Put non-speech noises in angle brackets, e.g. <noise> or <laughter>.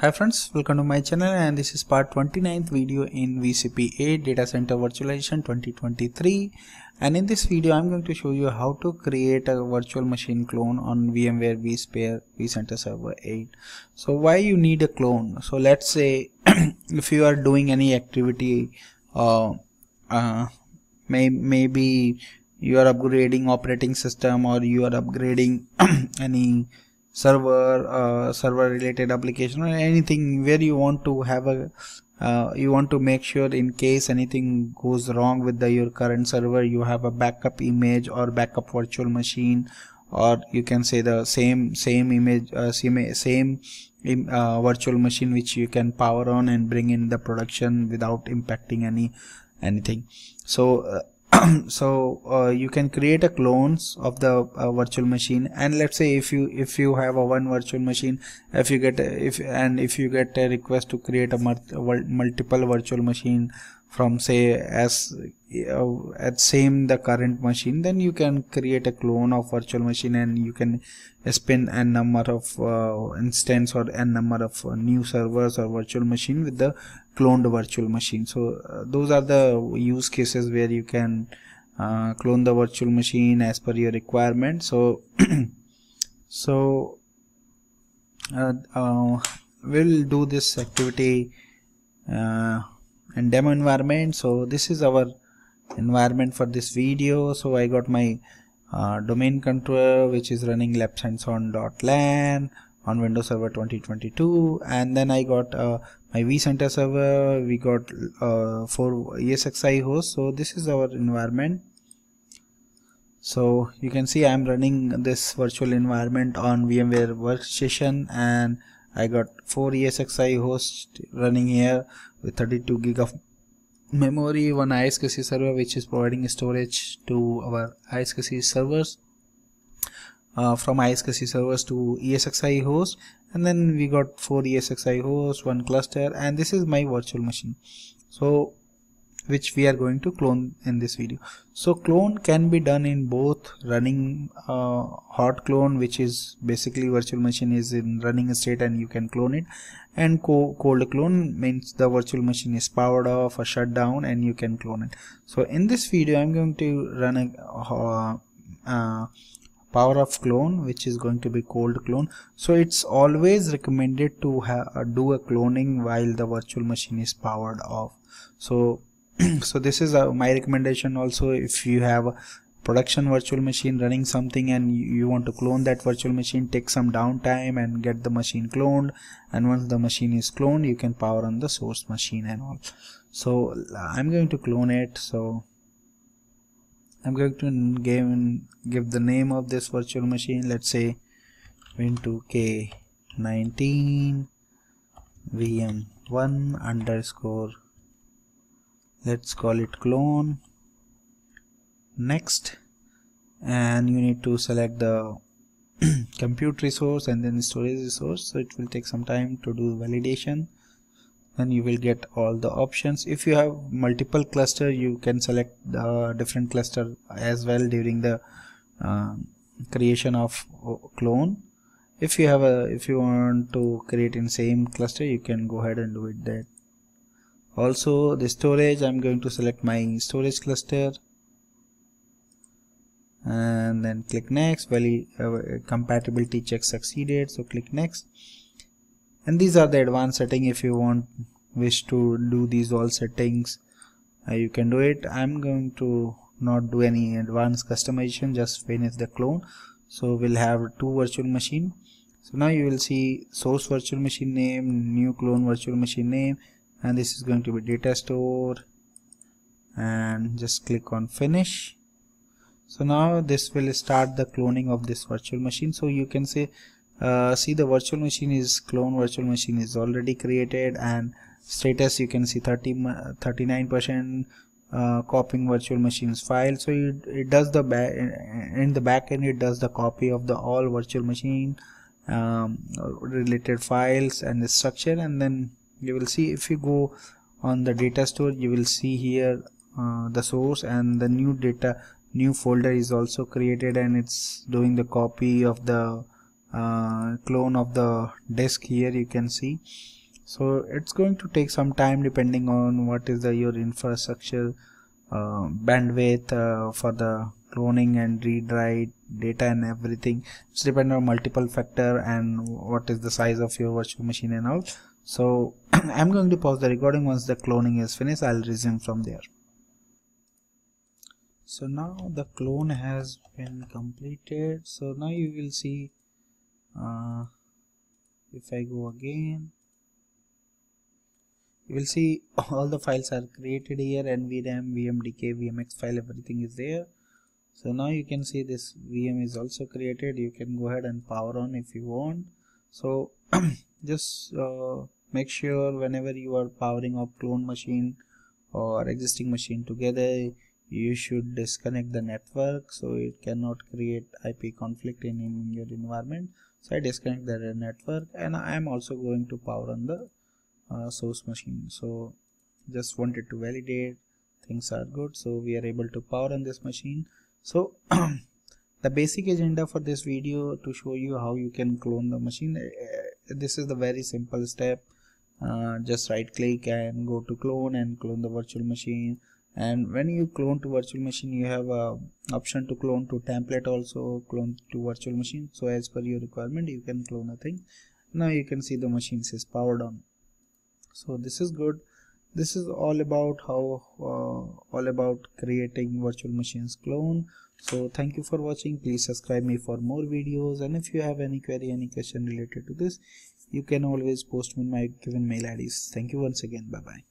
Hi friends, welcome to my channel and this is part 29th video in VCP 8 Data Center Virtualization 2023 and in this video I'm going to show you how to create a virtual machine clone on VMware vSphere vCenter Server 8. So why you need a clone? So let's say <clears throat> if you are doing any activity uh, uh, may, maybe you are upgrading operating system or you are upgrading <clears throat> any server uh, server related application or anything where you want to have a uh, you want to make sure in case anything goes wrong with the your current server you have a backup image or backup virtual machine or you can say the same same image uh, same same uh, virtual machine which you can power on and bring in the production without impacting any anything. So uh, <clears throat> so uh, you can create a clones of the uh, virtual machine. And let's say if you if you have a one virtual machine if you get a, if and if you get a request to create a multiple virtual machine from say as uh, at same the current machine then you can create a clone of virtual machine and you can spin n number of uh, instance or n number of uh, new servers or virtual machine with the cloned virtual machine. So uh, those are the use cases where you can uh, clone the virtual machine as per your requirement. So <clears throat> so uh, we'll do this activity and demo environment. So this is our environment for this video. So I got my uh, domain controller which is running labshands-on.lan on Windows Server 2022 and then I got uh, my vCenter server. We got uh, four ESXi hosts. So this is our environment. So you can see I'm running this virtual environment on VMware workstation. And I got four ESXi hosts running here with 32 gig of memory, one iSCSI server which is providing storage to our iSCSI servers uh, from iSCSI servers to ESXi host and then we got four ESXi hosts, one cluster and this is my virtual machine. So which we are going to clone in this video. So clone can be done in both running uh, hot clone which is basically virtual machine is in running state and you can clone it and co cold clone means the virtual machine is powered off or shut down and you can clone it. So in this video i'm going to run a uh, uh, power of clone which is going to be cold clone. So it's always recommended to do a cloning while the virtual machine is powered off. So <clears throat> so this is uh, my recommendation also. If you have a production virtual machine running something and you want to clone that virtual machine take some downtime and get the machine cloned. And once the machine is cloned you can power on the source machine and all. So i'm going to clone it. So i'm going to give give the name of this virtual machine. Let's say win2k 19 vm1 underscore let's call it clone. Next. And you need to select the <clears throat> compute resource and then storage resource. So it will take some time to do validation. Then you will get all the options. If you have multiple cluster you can select the different cluster as well during the uh, creation of clone. If you have a if you want to create in same cluster you can go ahead and do it there also the storage I'm going to select my storage cluster. And then click next. Value uh, compatibility check succeeded so click next. And these are the advanced setting if you want wish to do these all settings uh, you can do it. I'm going to not do any advanced customization just finish the clone. So we'll have two virtual machine. So now you will see source virtual machine name new clone virtual machine name and this is going to be data store. And just click on finish. So now this will start the cloning of this virtual machine. So you can say uh, see the virtual machine is clone virtual machine is already created and status you can see 30 39 percent uh, copying virtual machines file. So it, it does the back in the back end it does the copy of the all virtual machine um, related files and the structure and then you will see if you go on the data store you will see here uh, the source and the new data new folder is also created and it's doing the copy of the uh, clone of the disk here you can see. So it's going to take some time depending on what is the your infrastructure uh, bandwidth uh, for the cloning and read write data and everything. It's dependent on multiple factor and what is the size of your virtual machine and all so <clears throat> i'm going to pause the recording. Once the cloning is finished i'll resume from there. So now the clone has been completed. So now you will see uh, if I go again you will see <laughs> all the files are created here. Nvram vmdk vmx file everything is there. So now you can see this VM is also created. You can go ahead and power on if you want. So <clears throat> just uh, make sure whenever you are powering up clone machine or existing machine together you should disconnect the network so it cannot create IP conflict in, in your environment. So I disconnect the network and I am also going to power on the uh, source machine. So just wanted to validate things are good. So we are able to power on this machine. So <clears throat> the basic agenda for this video to show you how you can clone the machine uh, this is the very simple step uh, just right click and go to clone and clone the virtual machine. And when you clone to virtual machine you have a option to clone to template also clone to virtual machine. So as per your requirement you can clone a thing. Now you can see the machine says powered on. So this is good. This is all about how uh, all about creating virtual machines clone. So thank you for watching. Please subscribe me for more videos. And if you have any query any question related to this you can always post me my given mail IDs thank you once again. Bye bye